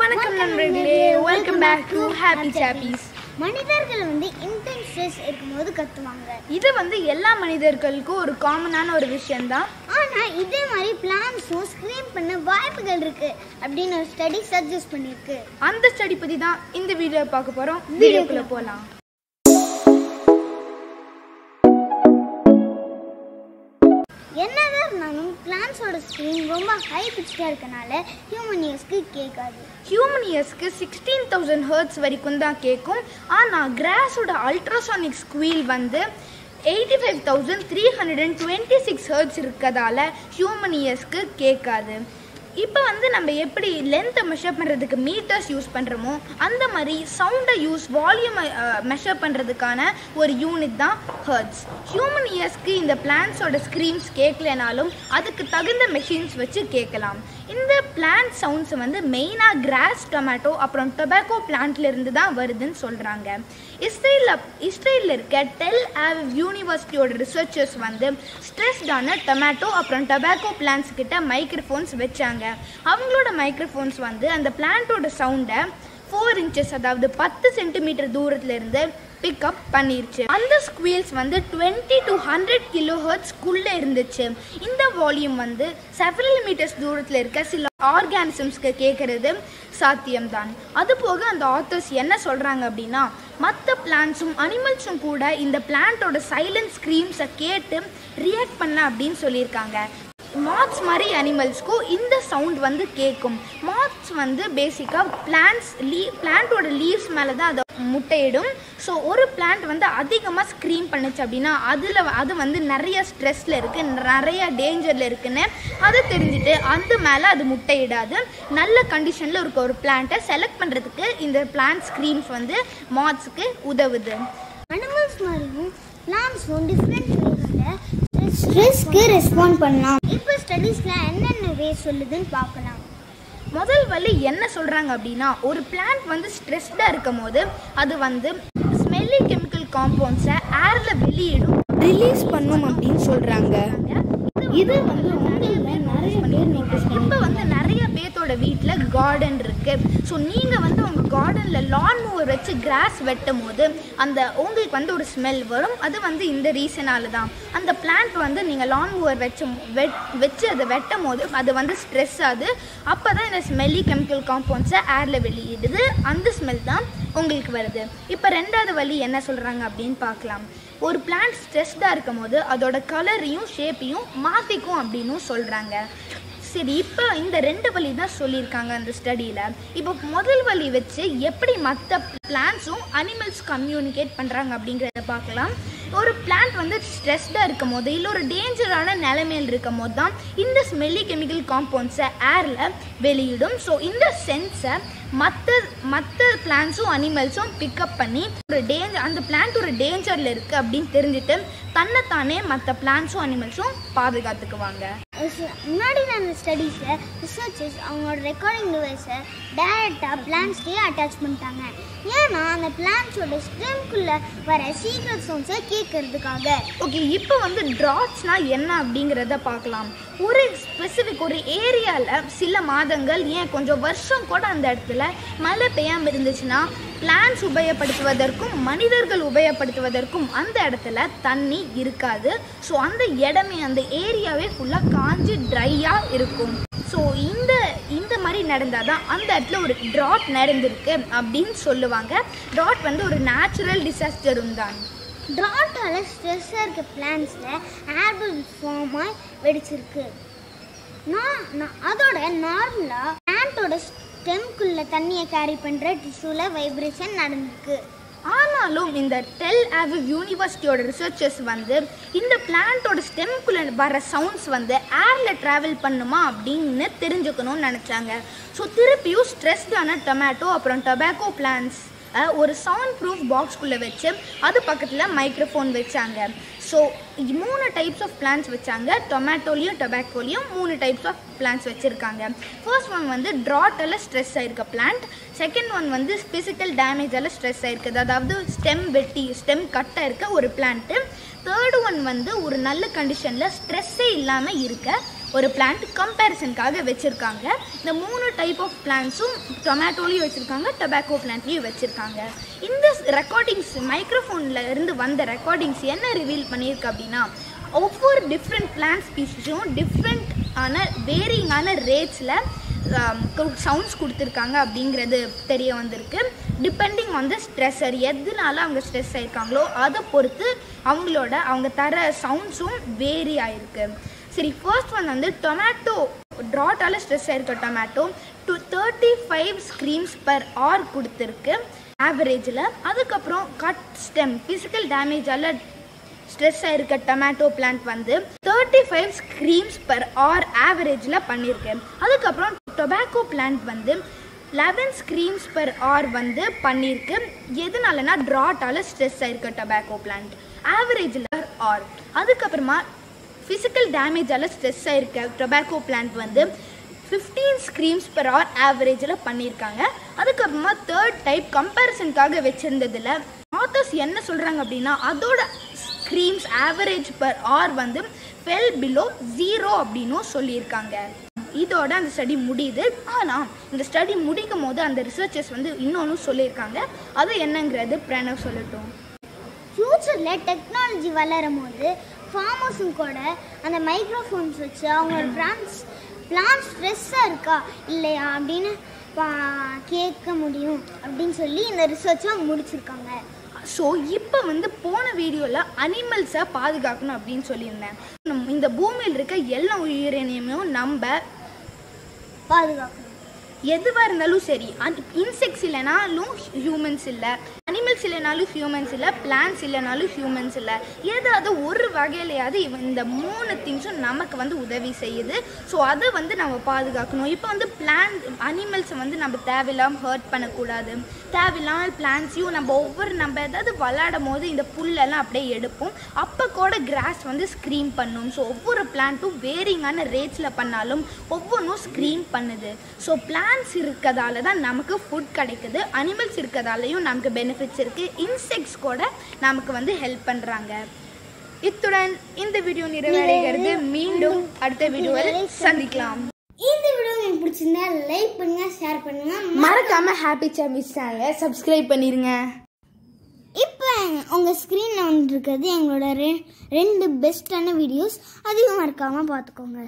வணக்கம் நண்பர்களே. Welcome back to happy chappies மனிதர்கள் வந்து இன்டென்ஸ் ஸ்ட்ரெஸ் இருக்கும்போது கத்துவாங்க. இது வந்து எல்லா மனிதர்களுக்கும் ஒரு காமனான ஒரு விஷயம்தான். ஆனா இதே மாதிரி பிளான்ஸும் ஸ்க்ரீன் பண்ண வாய்ப்புகள் இருக்கு அப்படின்னு ஒரு ஸ்டடி சஜஸ்ட் பண்ணிருக்கு அந்த ஸ்டடி பத்தி தான் இந்த வீடியோ பார்க்க போறோம். வீடியோக்குள்ள போலாம். இருந்தாலும் பிளான்ஸோட ஸ்க்ரீன் ரொம்ப ஹை பிச்சாக இருக்கனால ஹியூமன் இயர்ஸ்க்கு கேட்காது. ஹியூமன் இயர்ஸ்க்கு சிக்ஸ்டீன் தௌசண்ட் ஹர்ட்ஸ் வரைக்கும் தான் கேட்கும். ஆனால் கிராஸோட அல்ட்ராசானிக் ஸ்குவீல் வந்து eighty five thousand three hundred and twenty six hertz இருக்கிறதால ஹியூமன் இயர்ஸ்க்கு கேட்காது. இப்போ வந்து நம்ம எப்படி லென்த்தை மெஷர் பண்ணுறதுக்கு மீட்டர்ஸ் யூஸ் பண்ணுறோமோ அந்த மாதிரி சவுண்டை யூஸ் வால்யூம் மெஷர் பண்ணுறதுக்கான ஒரு யூனிட் தான் ஹர்ட்ஸ் ஹியூமன் இயர்ஸ்க்கு இந்த பிளான்ஸோட ஸ்க்ரீன்ஸ் கேட்கலனாலும் அதுக்கு தகுந்த மெஷின்ஸ் வச்சு கேட்கலாம் இந்த பிளான்ட் சவுண்ட்ஸ் வந்து மெயினாக கிராஸ் டொமேட்டோ அப்புறம் டொபாக்கோ பிளான்ட்லேருந்து தான் வருதுன்னு சொல்கிறாங்க இஸ்ரேலில் இஸ்ரேலில் இருக்க டெல் ஆவ் யூனிவர்சிட்டியோட ரிசர்ச்சர்ஸ் வந்து ஸ்ட்ரெஸ்டான டொமேட்டோ அப்புறம் டொபாக்கோ பிளான்ஸ் கிட்ட மைக்ரோஃபோன்ஸ் வச்சாங்க. அவங்களோட மைக்ரோஃபோன்ஸ் வந்து அந்த பிளான்ட்டோட சவுண்டை ஃபோர் இன்ச்சஸ் அதாவது பத்து சென்டிமீட்டர் தூரத்துலேருந்து பிக்கப் பண்ணிருச்சு. அந்த ஸ்குவீல்ஸ் வந்து டுவெண்ட்டி டு ஹண்ட்ரட் கிலோ ஹர்ட்ஸ்க்குள்ளே இருந்துச்சு. இந்த வால்யூம் வந்து செவரல் மீட்டர்ஸ் தூரத்தில் இருக்க சில ஆர்கானிசம்ஸ்க்கு கேட்குறது சாத்தியம்தான். அது போக அந்த ஆத்தர்ஸ் என்ன சொல்கிறாங்க அப்படின்னா மற்ற பிளான்ஸும் அனிமல்ஸும் கூட இந்த பிளான்ட்டோட சைலண்ட் ஸ்க்ரீம்ஸை கேட்டு ரியாக்ட் பண்ண அப்படின்னு சொல்லியிருக்காங்க. மாத்ஸ் மாதிரி அனிமல்ஸ்க்கும் இந்த சவுண்ட் வந்து கேட்கும் மாத்ஸ் வந்து பேசிக்காக பிளான்ஸ் லீ பிளான்ட்டோட லீவ்ஸ் மேலே தான் அதை முட்டையிடும். ஸோ ஒரு பிளான்ட் வந்து அதிகமாக ஸ்க்ரீன் பண்ணுச்சு அப்படின்னா அதில் அது வந்து நிறைய ஸ்ட்ரெஸ்ஸில் இருக்குது நிறைய டேஞ்சரில் இருக்குன்னு அதை தெரிஞ்சுட்டு அந்த மேலே அது முட்டையிடாது. நல்ல கண்டிஷனில் இருக்க ஒரு பிளான்ட்டை செலக்ட் பண்ணுறதுக்கு இந்த பிளான்ட் ஸ்க்ரீன்ஸ் வந்து மாட்ஸுக்கு உதவுது. அனிமல்ஸ் மாதிரியும் பிளான்ஸும் டிஃப்ரெண்ட் வேகளில் ஸ்ட்ரெஸ்க்கு ரெஸ்பாண்ட் பண்ணலாம். இப்போ ஸ்டடீஸில் என்னென்ன வே சொல்லுதுன்னு பார்க்கலாம். முதல் வழி என்ன சொல்கிறாங்க அப்படின்னா ஒரு பிளான்ட் வந்து ஸ்ட்ரெஸ்டாக இருக்கும் போது அது வந்து ஸ்மெல்லி கெமிக்கல் காம்பவுண்ட்ஸை ஏரில் வெளியிடும். ரிலீஸ் பண்ணும் அப்படின்னு சொல்கிறாங்க இது வந்து நிறைய பேர் நோட்டீஸ் இப்போ வந்து நிறைய பேர்த்தோட வீட்டில் கார்டன் இருக்குது ஸோ நீங்கள் வந்து உங்கள் கார்டனில் லான் மூவர் வச்சு கிராஸ் வெட்டும் போது அந்த உங்களுக்கு வந்து ஒரு ஸ்மெல் வரும். அது வந்து இந்த ரீசனால் தான் அந்த பிளான்ட் வந்து நீங்கள் லான் மூவர் வச்சு வெட் வச்சு அதை வெட்டும் போது அது வந்து ஸ்ட்ரெஸ் ஆகுது. அப்போ தான் இந்த ஸ்மெல்லி கெமிக்கல் காம்பவுண்ட்ஸை ஏரில் வெளியிடுது. அந்த ஸ்மெல் தான் உங்களுக்கு வருது. இப்போ ரெண்டாவது வழி என்ன சொல்கிறாங்க அப்படின்னு பார்க்கலாம். ஒரு பிளான்ட் ஸ்ட்ரெஸ்டாக இருக்கும் போது அதோட கலரையும் ஷேப்பையும் மாற்றிக்கும் அப்படின்னும் சொல்கிறாங்க சரி இப்போ இந்த ரெண்டு வழி தான் சொல்லியிருக்காங்க அந்த ஸ்டடியில் இப்போ முதல் வழி வச்சு எப்படி மற்ற பிளான்ஸும் அனிமல்ஸ் கம்யூனிகேட் பண்ணுறாங்க அப்படிங்கிறத பார்க்கலாம். ஒரு பிளான்ட் வந்து ஸ்ட்ரெஸ்டாக இருக்கும் போது இல்லை ஒரு டேஞ்சரான நிலைமையில் இருக்கும் போது தான் இந்த ஸ்மெல்லி கெமிக்கல் காம்பவுண்ட்ஸை ஏரில் வெளியிடும். ஸோ இந்த சென்ஸை மற்ற மற்ற பிளான்ஸும் அனிமல்ஸும் பிக்கப் பண்ணி ஒரு டேஞ்சர் அந்த பிளான்ட் ஒரு டேஞ்சரில் இருக்குது அப்படின்னு தெரிஞ்சுட்டு தன்னைத்தானே மற்ற பிளான்ஸும் அனிமல்ஸும் பாதுகாத்துக்குவாங்க. முன்னாடி நடந்த ஸ்டடீஸில் ரிசர்ச்சர்ஸ் அவங்களோட ரெக்கார்டிங் டிவைஸை டைரெக்டாக பிளான்ஸ்லேயே அட்டாச் பண்ணிட்டாங்க. ஏன்னா அந்த பிளான்ஸோட ஸ்ட்ரெம்குள்ளே வர சீக்ரெட் சவுண்ட்ஸை கேட்கறதுக்காக ஓகே இப்போ வந்து ட்ராப்ஸ்னால் என்ன அப்படிங்கிறத பார்க்கலாம். ஒரு ஸ்பெசிஃபிக் ஒரு ஏரியாவில் சில மாதங்கள் ஏன் கொஞ்சம் வருஷம் கூட அந்த இடத்துல மழை பெய்யாமல் இருந்துச்சுன்னா பிளான்ஸ் உபயோகப்படுத்துவதற்கும் மனிதர்கள் உபயோகப்படுத்துவதற்கும் அந்த இடத்துல தண்ணி இருக்காது. ஸோ அந்த இடமே அந்த ஏரியாவே ஃபுல்லாக காஞ்சி ட்ரையாக இருக்கும். ஸோ இந்த இந்த மாதிரி நடந்தால் தான் அந்த இடத்துல ஒரு ட்ராட் நடந்திருக்கு அப்படின்னு சொல்லுவாங்க. ட்ராட் வந்து ஒரு நேச்சுரல் டிசாஸ்டரும் தான் ட்ராட்டால் ஸ்ட்ரெஸ்ஸாக இருக்க பிளான்ஸில் ஏர்பல் ஃபார்மாக வெடிச்சிருக்கு. நான் நான் அதோட நார்மலாக பிளான்ட்டோட ஸ்டெம்குள்ளே தண்ணியை கேரி பண்ணுற டிஷ்யூவில் வைப்ரேஷன் நடந்திருக்கு. ஆனாலும் இந்த டெல் ஆவ் யூனிவர்சிட்டியோட ரிசர்ச்சர்ஸ் வந்து இந்த பிளான்ட்டோட ஸ்டெம்குள்ளே வர சவுண்ட்ஸ் வந்து ஏரில் ட்ராவல் பண்ணுமா அப்படின்னு தெரிஞ்சுக்கணும்னு நினச்சாங்க. ஸோ திருப்பியும் ஸ்ட்ரெஸ்டான டொமேட்டோ அப்புறம் டொபாக்கோ பிளான்ஸ் ஒரு சவுண்ட் ப்ரூஃப் பாக்ஸ்குள்ளே வச்சு அது பக்கத்தில் மைக்ரோஃபோன் வச்சாங்க. ஸோ மூணு டைப்ஸ் ஆஃப் பிளான்ஸ் வச்சாங்க. டொமேட்டோலையும் டொபாக்கோலையும் மூணு டைப்ஸ் ஆஃப் பிளான்ஸ் வச்சுருக்காங்க. ஃபர்ஸ்ட் ஒன் வந்து ட்ராட்டால் ஸ்ட்ரெஸ் ஆகிருக்க பிளான்ட் செகண்ட் ஒன் வந்து ஃபிசிக்கல் டேமேஜால் ஸ்ட்ரெஸ் ஆகிருக்குது அதாவது ஸ்டெம் வெட்டி ஸ்டெம் கட்டாக இருக்க ஒரு பிளான்ட்டு தேர்டு ஒன் வந்து ஒரு நல்ல கண்டிஷனில் ஸ்ட்ரெஸ்ஸே இல்லாமல் இருக்க ஒரு பிளான்ட் கம்பேரிசனுக்காக வச்சுருக்காங்க. இந்த மூணு டைப் ஆஃப் பிளான்ட்ஸும் டொமேட்டோலையும் வச்சுருக்காங்க டொபாக்கோ பிளான்ட்லேயும் வச்சுருக்காங்க. இந்த ரெக்கார்டிங்ஸ் மைக்ரோஃபோனில் இருந்து வந்த ரெக்கார்டிங்ஸ் என்ன ரிவீல் பண்ணியிருக்கு அப்படின்னா ஒவ்வொரு டிஃப்ரெண்ட் பிளான்ட் ஸ்பீஷிஸும் டிஃப்ரெண்ட் ஆன வேரிங்கான ரேட்ஸில் சவுண்ட்ஸ் கொடுத்துருக்காங்க அப்படிங்கிறது தெரிய வந்திருக்கு. டிபெண்டிங் ஆன் த ஸ்ட்ரெஸ்ஸர் எதனால அவங்க ஸ்ட்ரெஸ் ஆயிருக்காங்களோ அதை பொறுத்து அவங்களோட அவங்க தர சவுண்ட்ஸும் வேரி ஆயிருக்கு. சரி ஃபர்ஸ்ட் ஒன் வந்து டொமேட்டோ ட்ராட்டால் ஸ்ட்ரெஸ் ஆயிருக்க tomato to thirty five screams per hour கொடுத்துருக்கு ஆவரேஜில் அதுக்கப்புறம் கட் ஸ்டெம் ஃபிசிக்கல் டேமேஜால் ஸ்ட்ரெஸ் ஆகிருக்க டொமேட்டோ பிளான்ட் வந்து. Thirty five screams per hour ஆவரேஜில் பண்ணியிருக்கு. அதுக்கப்புறம் டொபாக்கோ பிளான்ட் வந்து லெவன் ஸ்க்ரீம்ஸ் பர் ஆர் வந்து பண்ணியிருக்கு. எதனாலனா ட்ராட்டால் ஸ்ட்ரெஸ் ஆகிருக்க டொபாக்கோ பிளான்ட் ஆவரேஜில் ஆர் அதுக்கப்புறமா ஃபிசிக்கல் டேமேஜால் ஸ்ட்ரெஸ் ஆகிருக்க டொபாக்கோ பிளான்ட் வந்து ஃபிஃப்டீன் ஸ்க்ரீம்ஸ் பெர் ஆர் ஆவரேஜில் பண்ணியிருக்காங்க. அதுக்கப்புறமா தேர்ட் டைப் கம்பேரிசனுக்காக வச்சுருந்ததில் ஆத்தர்ஸ் என்ன சொல்கிறாங்க அப்படின்னா அதோட ஸ்க்ரீம்ஸ் ஆவரேஜ் பர் ஆர் வந்து ஃபெல் பிலோ ஜீரோ அப்படின்னும் சொல்லியிருக்காங்க. இதோட அந்த ஸ்டடி முடியுது. ஆனால் இந்த ஸ்டடி முடிக்கும் போது அந்த ரிசர்ச்சர்ஸ் வந்து இன்னொன்று சொல்லியிருக்காங்க. அது என்னங்கிறது பிரணவ் சொல்லட்டும். ஃப்யூச்சரில் டெக்னாலஜி வளரும் போது ஃபார்மர்ஸும் கூட அந்த மைக்ரோஃபோன்ஸ் வச்சு அவங்களோட பிளான்ஸ் பிளான் ஸ்ட்ரெஸ்ஸாக இருக்கா இல்லையா அப்படின்னு கேட்க முடியும் அப்படின்னு சொல்லி இந்த ரிசர்ச்சை முடிச்சிருக்காங்க. ஸோ இப்போ வந்து போன வீடியோவில் அனிமல்ஸை பாதுகாக்கணும் அப்படின்னு சொல்லியிருந்தேன். நம்ம இந்த பூமியில் இருக்க எல்லா உயிரினையுமே நம்ம பாதுகாக்கணும். எதுவாக இருந்தாலும் சரி இன்செக்ட்ஸ் இல்லைனாலும் ஹியூமன்ஸ் இல்லை. அனிமல்ஸ் இல்லைனாலும் ஹியூமன்ஸ் இல்லை பிளான்ஸ் இல்லைனாலும் ஹியூமன்ஸ் இல்லை. ஏதாவது ஒரு வகையிலையாவது இந்த மூணு திங்ஸும் நமக்கு வந்து உதவி செய்யுது. ஸோ அதை வந்து நம்ம பாதுகாக்கணும். இப்போ வந்து பிளான் அனிமல்ஸை வந்து நம்ம தேவையில்லாமல் ஹர்ட் பண்ணக்கூடாது. தேவையில்லாமல் பிளான்ஸையும் நம்ம ஒவ்வொரு நம்ம ஏதாவது விளாடும் போது இந்த புல்லெல்லாம் அப்படியே எடுப்போம். அப்போ கூட கிராஸ் வந்து ஸ்க்ரீம் பண்ணும். ஸோ ஒவ்வொரு பிளான்ட்டும் வேரிங்கான ரேட்ஸில் பண்ணாலும் ஒவ்வொன்றும் ஸ்க்ரீன் பண்ணுது. ஸோ பிளான்ஸ் இருக்கிறதால தான் நமக்கு ஃபுட் கிடைக்குது. அனிமல்ஸ் இருக்கிறதாலையும் நமக்கு பெனிஃபிட்ஸ் இருக்குது இன்செக்ட்ஸ் கூட நமக்கு வந்து ஹெல்ப் பண்ணுறாங்க இத்துடன் இந்த வீடியோ நிறைவடைகிறது. மீண்டும் அடுத்த வீடியோவில் சந்திக்கலாம். இந்த வீடியோ உங்களுக்கு பிடிச்சிருந்தா லைக் பண்ணுங்க ஷேர் பண்ணுங்க. மறக்காம ஹாப்பி சாமிஸ் சேனலை சப்ஸ்கிரைப் பண்ணிருங்க. இப்போ உங்கள் ஸ்க்ரீனில் வந்துருக்கிறது எங்களோட ரெ ரெண்டு பெஸ்ட்டான வீடியோஸ் அதையும் மறக்காமல் பார்த்துக்கோங்க.